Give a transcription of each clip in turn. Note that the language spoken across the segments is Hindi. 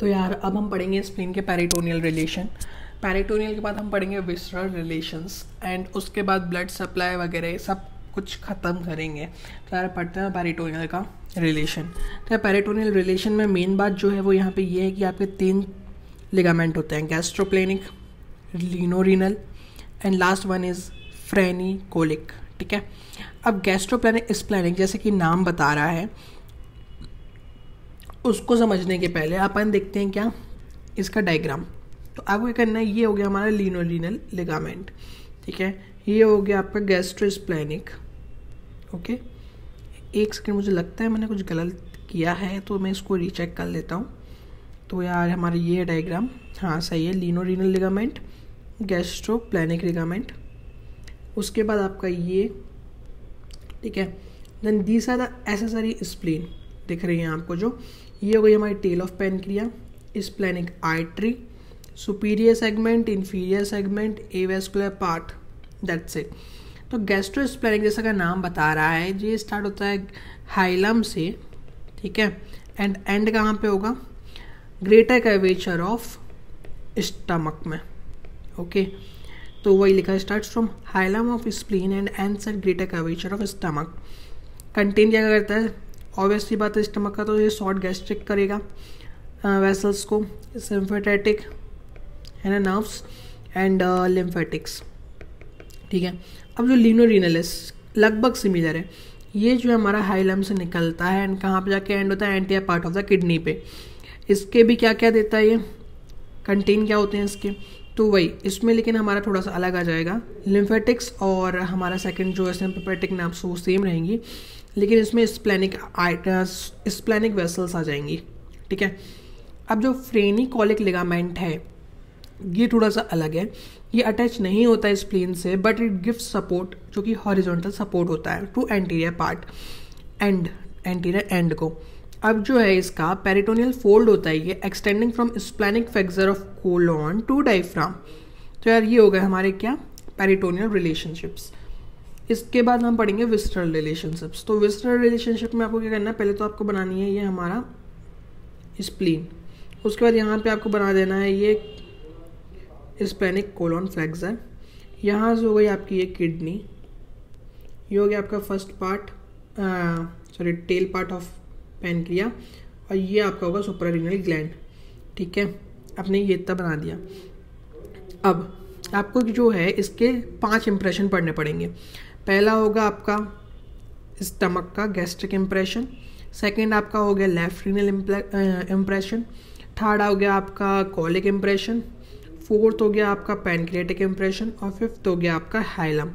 तो यार, अब हम पढ़ेंगे स्प्लीन के पेरिटोनियल रिलेशन पेरिटोनियल के बाद हम पढ़ेंगे विसरल रिलेशंस एंड उसके बाद ब्लड सप्लाई वगैरह, सब कुछ ख़त्म करेंगे. तो यार, पढ़ते हैं पेरिटोनियल का रिलेशन तो पेरिटोनियल रिलेशन में मेन बात जो है वो यहाँ पे ये है कि आपके तीन लिगामेंट होते हैं gastrosplenic lienorenal and last one is phrenicocolic ठीक है? अब गैस्ट्रोप्लेनिक स्प्लेनिक जैसे कि नाम बता रहा है उसको समझने के पहले अपन देखते हैं क्या? इसका डायग्राम तो आपको करना है? ये हो गया हमारा लीनोलिनल लिगामेंट ठीक है? ये हो गया आपका गैस्ट्रोस्प्लेनिक ओके एक सेकेंड मुझे लगता है मैंने कुछ गलत किया है तो मैं इसको रीचेक कर लेता हूँ। तो यार, हमारा ये डायग्राम हाँ सही है. लीनोरिनल लिगामेंट गैस्ट्रोप्लेनिक लिगामेंट उसके बाद आपका ये, ठीक है? Then these are the accessory spleen दिख रही है आपको जो? ये हो गई हमारी टेल ऑफ़ पेनक्रिया इस splenic artery superior segment inferior segment avascular part that's it तो गैस्ट्रोस्प्लेनिक जैसा का नाम बता रहा है, ये स्टार्ट होता है हाइलम से, ठीक है? एंड एंड कहाँ पे होगा? ग्रेटर कर्वेचर ऑफ़ स्टमक में. ओके तो वही लिखा है start from hilum of spleen end end at greater curvature of stomach contain क्या करता है? ऑब्वियसली बात है स्टमक का तो ये शॉर्ट गैस्ट्रिक करेगा वेसल्स को सिम्फेटेटिक है ना नर्व्स एंड लिम्फेटिक्स ठीक है? अब जो लीनोरिनलिस लगभग सिमिलर है। ये जो है हमारा हाइलम से निकलता है एंड कहाँ पे जाके एंड होता है? Anterior part of the kidney पे। इसके भी क्या क्या देता है ये? कंटेन क्या होते हैं इसके? तो वही, इसमें लेकिन हमारा थोड़ा सा अलग आ जाएगा। लिम्फेटिक्स और हमारा सेकंड जो है सिम्पेटिक नाम्स वो सेम रहेंगी। लेकिन इसमें स्प्लेनिक स्प्लेनिक वेसल्स आ जाएँगी, ठीक है? अब जो फ्रेनी कॉलिक लिगामेंट है, ये थोड़ा सा अलग है। ये अटैच नहीं होता है स्प्लेन से बट इट गिव्स सपोर्ट जो कि हॉरिजॉन्टल सपोर्ट होता है to anterior part and anterior end को। अब जो है इसका पेरिटोनियल फोल्ड होता है, ये extending from splenic flexure of colon to diaphragm तो यार ये हो गए हमारे क्या? पेरिटोनियल रिलेशनशिप्स इसके बाद हम पढ़ेंगे विस्टरल रिलेशनशिप्स तो विस्टरल रिलेशनशिप में आपको क्या करना है? पहले तो आपको बनानी है ये हमारा स्प्लीन उसके बाद यहाँ पे आपको बना देना है ये स्पेनिक कोलोन फ्लैक्सर यहाँ से हो गई आपकी ये किडनी ये हो गया आपका first part sorry tail part of pancreas और ये आपका होगा सुपरारिनल ग्लैंड ठीक है? आपने ये इतना बना दिया. अब आपको जो है इसके पाँच इंप्रेशन पढ़ने पड़ेंगे. पहला होगा आपका स्टमक का गैस्ट्रिक इम्प्रेशन सेकेंड आपका हो गया लेफ़्ट रीनल इम्प्रेशन थर्ड हो गया आपका कॉलिक इम्प्रेशन फोर्थ हो गया आपका पैनक्रिएटिक इम्प्रेशन और फिफ्थ हो गया आपका हाइलम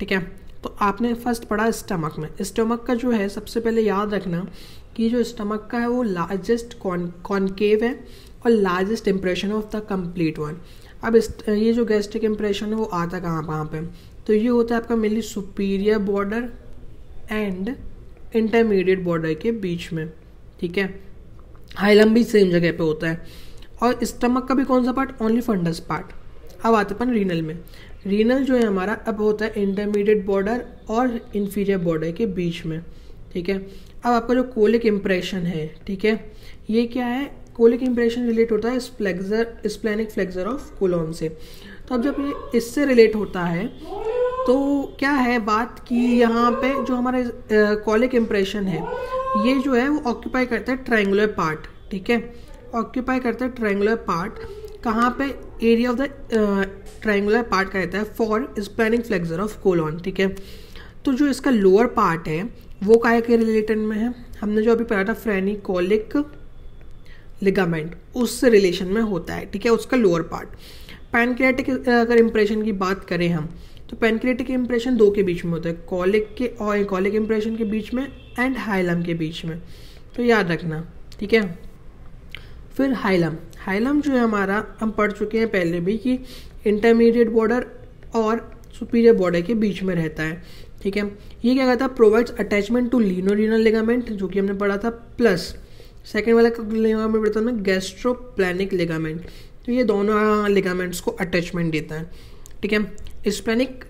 ठीक है? तो आपने फ़र्स्ट पढ़ा स्टमक में। स्टमक का जो है, सबसे पहले याद रखना कि जो स्टमक का है, वो लार्जेस्ट कॉनकेव है और largest impression of the complete one अब ये जो गैस्ट्रिक इम्प्रेशन है, वो आता कहाँ कहाँ पे? तो ये होता है आपका mainly superior border and intermediate border के बीच में, ठीक है? हाइलम भी सेम जगह पे होता है। और स्टमक का भी कौन सा पार्ट ओनली फंडस पार्ट अब आते अपन रीनल में। रीनल जो है हमारा, अब होता है इंटरमीडिएट बॉर्डर और इन्फीरियर बॉर्डर के बीच में, ठीक है? अब आपका जो कोलिक इम्प्रेशन है, ठीक है? ये क्या है? कोलिक इम्प्रेशन रिलेट होता है स्प्लेक्सर स्प्लेनिक फ्लेक्सर ऑफ़ कोलोन से। तो अब जब ये इससे रिलेट होता है तो क्या है बात कि यहाँ पे जो हमारे कॉलिक इम्प्रेशन है, ये जो है वो ऑक्यूपाई करता है ट्रायंगुलर पार्ट ठीक है? ऑक्यूपाई करता है ट्रायंगुलर पार्ट कहाँ पे area of the triangular part का रहता है for splenic flexure of colon ठीक है? तो जो इसका लोअर पार्ट है, वो काय के रिलेटेड में है? हमने जो अभी पढ़ा था फ्रेनी कॉलिक लिगामेंट उससे रिलेशन में होता है, ठीक है? उसका लोअर पार्ट पैनक्रियाटिक अगर इम्प्रेशन की बात करें हम तो पेनक्रेटिक इम्प्रेशन दो के बीच में होता है कॉलिक के और कॉलिक इम्प्रेशन के बीच में एंड हाइलम के बीच में। तो याद रखना, ठीक है? फिर हाइलम हाइलम जो है हमारा, हम पढ़ चुके हैं पहले भी कि इंटरमीडिएट बॉर्डर और सुपीरियर बॉर्डर के बीच में रहता है, ठीक है? ये क्या कहता है? Provides attachment to lienorenal ligament जो कि हमने पढ़ा था प्लस सेकेंड वाला लिगामेंट पढ़ता हमें गैस्ट्रोप्लैनिक लिगामेंट तो ये दोनों लिगामेंट्स को अटैचमेंट देता है, ठीक है? Splenic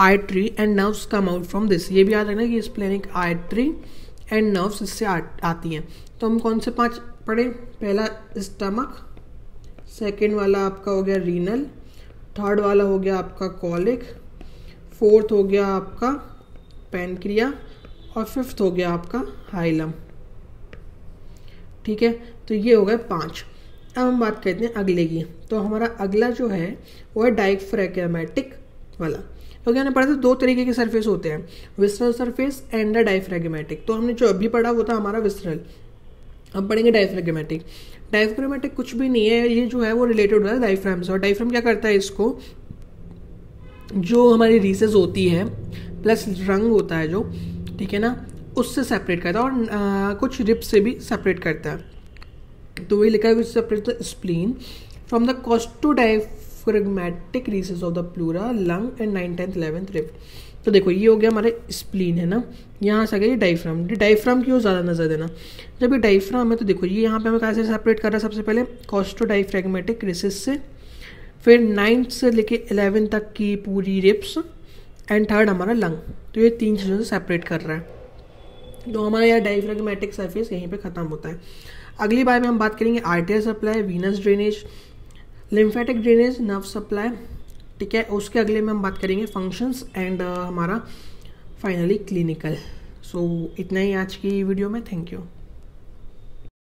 artery and nerves come out from this ये भी याद रखना कि स्प्लेनिक आर्टरी एंड नर्व्स इससे आती हैं। तो हम कौन से पाँच पढ़े? पहला स्टमक सेकंड वाला आपका हो गया रीनल थर्ड वाला हो गया आपका कॉलिक फोर्थ हो गया आपका पैनक्रिया और फिफ्थ हो गया आपका हाइलम ठीक है? तो ये हो गए पाँच। अब हम बात करते हैं अगले की। तो हमारा अगला जो है वो है डाइफ्रेगमेटिक वाला। क्योंकि हमने पढ़ा था दो तरीके के सरफेस होते हैं विस्ट्रल सरफेस एंड डाइफ्रेगमेटिक तो हमने जो अभी पढ़ा वो था हमारा विस्ट्रल हम पढ़ेंगे डाइफ्रेगमेटिक डाइफ्रेगमेटिक कुछ भी नहीं है ये जो है वो रिलेटेड होता है डाइफ्राम से। और डाइफ्राम क्या करता है इसको? जो हमारी रीसेस होती है प्लस रंग होता है जो ठीक है ना? उससे सेपरेट करता है और आ, कुछ रिप से भी सेपरेट करता है। तो वही लिखा है which separate the spleen from the costodiaphragmatic recess of the pleura lung and nine tenth eleventh rib तो देखो, ये हो गया हमारे स्प्लीन है ना? यहाँ से आ गया ये डाइफ्राम डाइफ्राम क्यों ज़्यादा नज़र देना। जब ये डाइफ्राम है तो देखो, ये यहाँ पे हमें कैसे सेपरेट कर रहा है सबसे पहले? कॉस्टोडाइफ्रेगमेटिक रिसेस से। फिर नाइन्थ से लेके इलेवन तक की पूरी रिप्स एंड थर्ड हमारा लंग तो ये तीन चीज़ों से सेपरेट कर रहा है। तो हमारा यह डाइफ्रेगमेटिक सरफेस यहीं पर ख़त्म होता है। अगली बार में हम बात करेंगे arterial supply venous drainage lymphatic drainage nerve supply ठीक है? उसके अगले में हम बात करेंगे फ़ंक्शंस एंड uh, हमारा फाइनली क्लिनिकल सो इतना ही आज की वीडियो में. Thank you